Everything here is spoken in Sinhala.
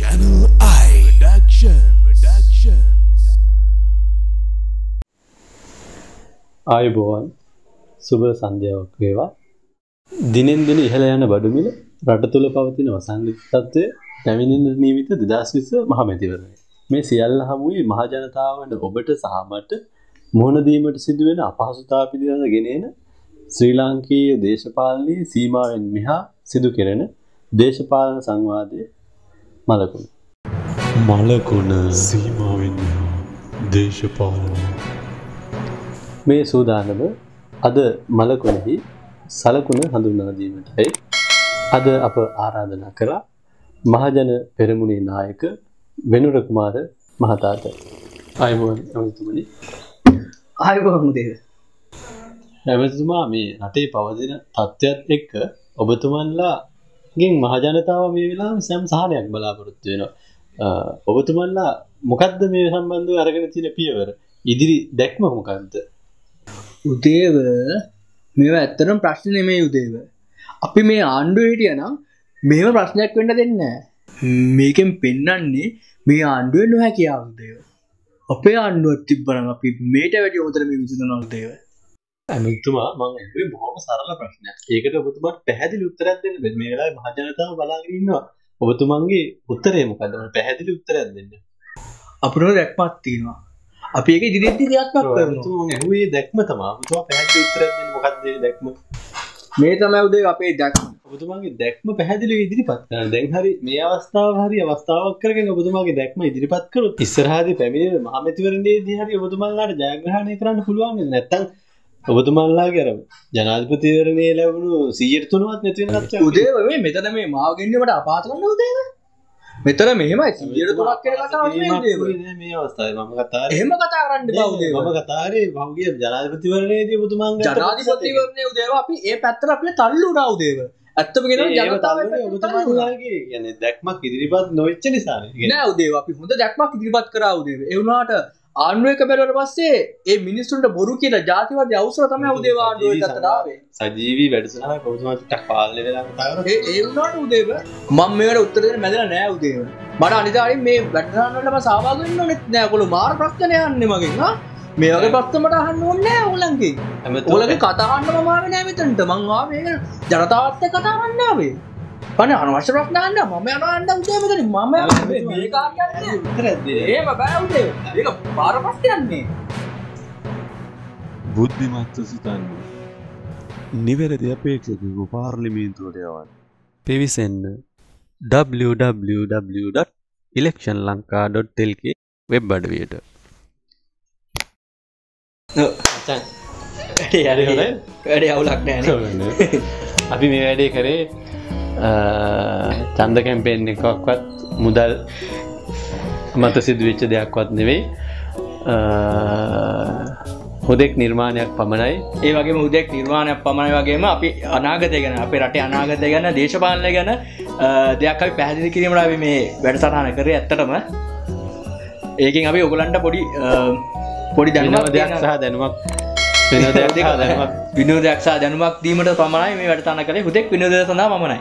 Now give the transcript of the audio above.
Channel I. Production Production. ආයුබෝවන්. සුබ සන්ධ්‍යාවක් වේවා. දිනෙන් දින ඉහළ යන බඩුමිල රට තුළ පවතින වසංගතත්වය පැමිණෙන නීමිත දෙදස් විස්ස මහමැතිවරණය. මේ සියල්ල හමුවේ මහජනතාවන ඔබට සහමට මුහුණදීමට සිදුවෙන අපහසුතා පිළිබඳ ගෙනෙන ශ්‍රී ලාංකීය දේශපාලනී සීමාවෙන් මෙහා සිදු කෙරෙන දේශපාලන සංවාදය මලකුණ. මලකුණ සීමාවෙන් දේශපාලන. මේ සූදානම අද මලකුණෙහි සලකුණ හඳුන්වාදීමටයි අද අප ආරාධනා කරා මහජන පෙරමුණේ නායක වෙනුර කුමාර මහතාට. අයිබෝන් ඇමතුමනි ආයබහමුදේව ඇමතුමා මේ රටේ පවතින තත්ත්වත් එක්ක ඔබතුමන්ලාගෙන් මහජනතාව මේ වෙලා සැම් සහනයක් බලාපොරොත්තු වෙනවා. ඔබතුමන්ලා මොකක්ද මේ සම්බන්ධව අරගෙන තියෙන පියවර? ඉදිරි දැක්ම මොකක්ද උදේව මෙ ඇත්තරම් ප්‍රශ්න නෙමේ උදේව. අපි මේ ආණ්ඩුව හිටිය නම් මෙම ප්‍රශ්නයක් වෙන්න දෙන්න මේකෙන් පෙන්නන්නේ මේ ආණ්ඩුව නොහැ කියාවදේව අපේ ආණ්ඩුවත් තිබ්බන අපි මේට වැඩි හොතර මේ විසිත නොල්දේව ඇමතුමා මං ඇේ බොහොම සරල ප්‍රශ්නයක්. ඒකට ඔබතුමට පැහැදිලි උත්තරයක් දෙන්න බෙ. මේ වෙලා මහජනතාව බලාගරන්නවා ඔබතුමන්ගේ උත්තරේ මොකදම පැහැදිලි උත්තරයක් දෙන්න. අපට දැක්මත් තියෙනවා. අපි ඒක ක්‍රියාත්මක් කරනවා. ඇහුවේ දැක්ම තමා පැහැදිලි දෙන්න මොකක්ද දැක්ම? මේ තමයි උදේ අපේ දැක්ම. ඔබතුමාගේ දැක්ම පැහැදිලි ඉදිරිපත් කරන දැන් හරි මේ අවස්ථාව හරි අවස්ථාවක් කරගෙන ඔබතුමාගේ දැක්ම ඉදිරිපත් කරොත් ඉස්සරහදී පැමිණෙන මහමැතිවරණයේදී හරි ඔබතුමාලාට ජයග්‍රහණය කරන්න පුළුවන් නැත්තම් ඔබතුමාලාගේ අර ජනාධිපතිවරණයේ ලැබුණු 103වත් නැති වෙනත් උදේ මේ මෙතන මේ මාවගෙන්න්නට අපාත කරන්න උදේව මෙතන මෙහෙමයි. සිියට කතා මේ අවස්ථාව. මම කතා එහෙම කතා කරන්න බවදේ මම කතාරේ පහුගේ ජනාධිපතිවරණයේදී ඔබතුමාන් ජනාධිපතිවරණය උදේව අපි ඒ පැත්තර අපේ තල්ලු රවදේව ඇත්තම ගෙන ඔබතුමාගේ ගැන දැක්මක් ඉදිරිපත් නොච්ච නිසා නෑ. උදේ අපි හොඳ දැක්මක් ඉදිරිපත් කරා උදේව එවුණට ආණුවක බැලවට පස්සේ ඒ මිනිස්සුන්ට බොරු කියල ජාතිවද අවසර තම උදේවාඩුව තතරාවේ සජීවී වැඩසන වෙලා කතාර ඒවුණට උදේව මං මේට උත්තරෙන මැදල නෑ උදේව. මට අනිතාරින් මේ වැඩසන්නටම සාවාගන්න නෙත් නෑකොළු මාර ප්‍රශ්නයන්න මගින් මේ වගේ ප්‍රස්තමට අහන්න ඕන්නෑ ඔලන්ගේ ඔලගේ කතාහන්න මමාව නෑමතන්ට මංවා මේ ජනතාවත්ත කතාවන්නාවේ පන අනවශ්‍ය ප්‍රශ්නන්න මම යනන්නම් සේමතන මම ඒම බෑවුදේ ඒක පාර ප්‍රශ්යන්නේ බුද්ධිමත්ව සිතන්න. නිවැරදි අපේක්ෂකකු පාර්ලිමීන්තුවට යවන්න. පිවිසන්න. www.electionlanka.lk වෙබ් අඩවියට. වැඩ අවුලක් නෑන අපි මේ වැඩේ කරේ චන්ද කැම්පෙන් එකක්වත් මුදල් මත සිදු වෙච්ච දෙයක්වත් නෙවෙයි. හොදෙක් නිර්මාණයක් පමණයි. ඒ වගේ මුදෙක් නිර්මාණයක් පමණ වගේම අපි අනාගතය ගැන අප රට අනාගතය ගැන දේශපාලනය ගැන දෙයක් අපි පැහැදිලි කිරීමට මේ වැඩසටහන කරේ ඇත්තටම. ඒකින් අපි ඔගලන්ට පොඩි පොඩි දැනුව දෙයක් සහ දැනුවක් විනෝදයක්ෂා දැනුමක්. දීමට පමණයි මේ වැඩතන කළේ හුදෙක් විනෝද සඳහා මනයි